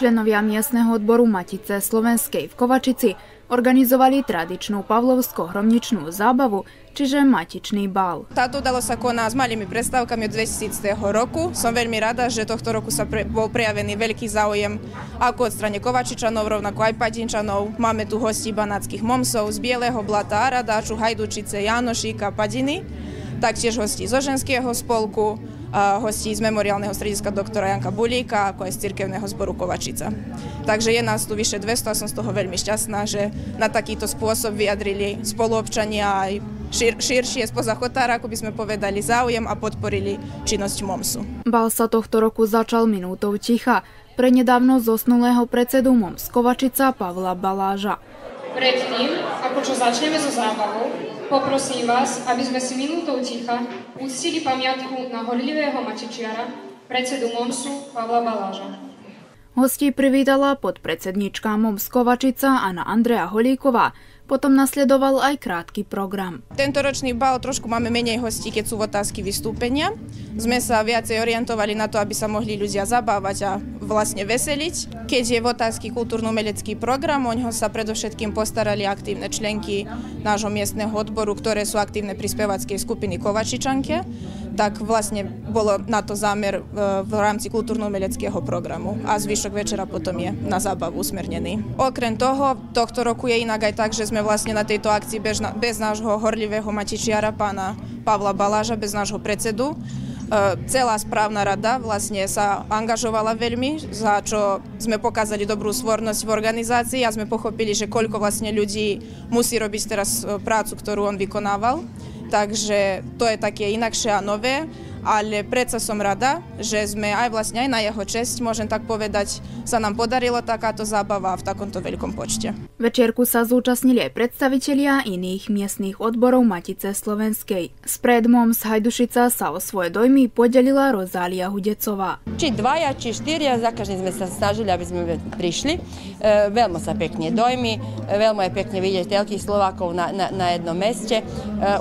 Členovia miestneho odboru Matice Slovenskej v Kovačici organizovali tradičnú pavlovsko-hromničnú zábavu, čiže matičný bal. Táto udalo sa koná s malými prestávkami od 2000. roku. Som veľmi rada, že tohto roku sa pre, bol prejavený veľký záujem ako od strane Kovačičanov, rovnako aj Padinčanov. Máme tu hostí banáckých momsov z Bieleho blata, Aradáču, Hajdučice, Janošíka, Padiny. Taktiež hostí zo ženského spolku, hostí z memoriálneho strediska doktora Janka Bulíka, ako aj z cirkevného zboru Kovačica. Takže je nás tu vyše 200 a som z toho veľmi šťastná, že na takýto spôsob vyjadrili spoluobčania aj šir, širšie spoza chotára, ako by sme povedali, záujem a podporili činnosť MOMSu. Bal sa tohto roku začal minútou ticha pre nedávno zosnulého predsedu MOMS Kovačica Pavla Baláža. Predtým, ako čo začneme so zábavou, poprosím vás, aby sme si minútou ticha uctili pamiatku na horlivého mačičiara, predsedu MOMSu Pavla Baláža. Hostí privítala podpredsednička MOMS Kovačica Anna Andrea Holíková, potom nasledoval aj krátky program. Tento ročný bal trošku máme menej hostí, keď sú otázky vystúpenia. Sme sa viacej orientovali na to, aby sa mohli ľudia zabávať a vlastne veseliť. Keď je v otázky kultúrno-melecký program, o ňo sa predovšetkým postarali aktívne členky nášho miestneho odboru, ktoré sú aktívne pri skupiny Kovačičanke bolo na to zámer e, v rámci kultúrno-umeleckého programu a zvyšok večera potom je na zábavu usmernený. Okrem toho, tohto roku je inak aj tak, že sme vlastne na tejto akcii bez, bez nášho horlivého matičiara pána Pavla Baláža, bez nášho predsedu. E, celá správna rada vlastne sa angažovala veľmi, za čo sme pokázali dobrú svornosť v organizácii a sme pochopili, že koľko vlastne ľudí musí robiť teraz e, prácu, ktorú on vykonával. Takže to je také inakšie a nové, ale predsa som rada, že sme aj vlastne aj na jeho česť, môžem tak povedať, sa nám podarilo takáto zábava v takomto veľkom počte. Večierku sa zúčastnili aj predstavitelia iných miestnych odborov Matice Slovenskej. S predmom z Hajdušica sa o svoje dojmy podelila Rozália Hudecová. Či dvaja, či štyria, za každým sme sa snažili, aby sme prišli. E, veľmi sa pekne dojmy, e, veľmi je pekne vidieť toľkých Slovákov na, na, na jednom meste. E,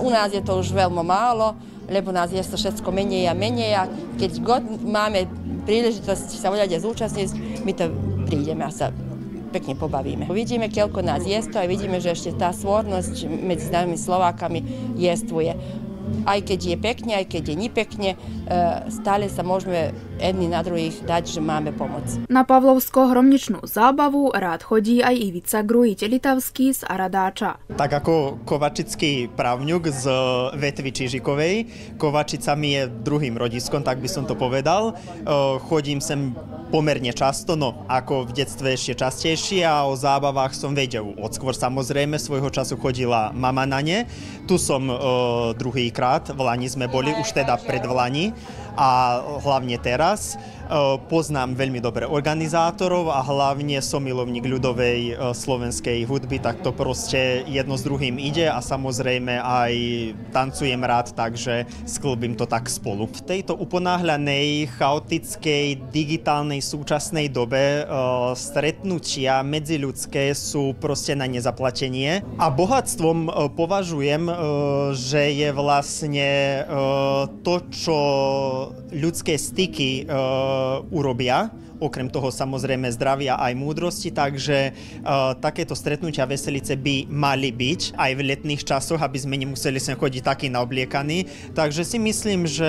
u nás je to už veľmi málo, lebo nás je to všetko menej a menej a keď god máme príležitosť sa voľade zúčastniť, my to prídeme a sa pekne pobavíme. Vidíme, koľko nás je to a vidíme, že ešte tá svornosť medzi nami Slovákami jestvuje aj keď je pekne, aj keď je nepekne, e, stále sa môžeme jedni na druhých dať, že máme pomoc. Na Pavlovsko-hromničnú zábavu rád chodí aj Ivica Grujiteľ Litavský z Aradáča. Tak ako kovačický právňuk z Vetvy Čižikovej, Kovačica mi je druhým rodiskom, tak by som to povedal. E, chodím sem pomerne často, no ako v detstve ešte častejšie a o zábavách som vedel. Odskôr samozrejme svojho času chodila mama na ne. Tu som e, druhýkrát, v Lani sme boli, už teda pred Vlani a hlavne teraz. E, poznám veľmi dobre organizátorov a hlavne som milovník ľudovej e, slovenskej hudby, tak to proste jedno s druhým ide a samozrejme aj tancujem rád, takže sklbím to tak spolu. V tejto uponáhľanej, chaotickej, digitálnej súčasnej dobe e, stretnutia medziľudské sú proste na nezaplatenie a bohatstvom považujem, že je vlastne to, čo ľudské styky uh, urobia, okrem toho samozrejme zdravia aj múdrosti, takže uh, takéto stretnutia veselice by mali byť aj v letných časoch, aby sme nemuseli sem chodiť taký naobliekaní. Takže si myslím, že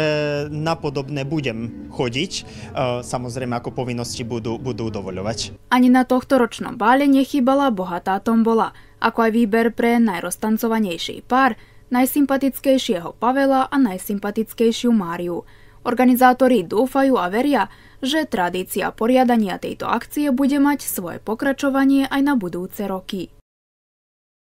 na podobné budem chodiť, uh, samozrejme ako povinnosti budú, budú dovoľovať. Ani na tohto ročnom bále nechybala bohatá tombola, ako aj výber pre najroztancovanejší pár, najsympatickejšieho Pavela a najsympatickejšiu Máriu. Organizátori dúfajú a veria, že tradícia poriadania tejto akcie bude mať svoje pokračovanie aj na budúce roky.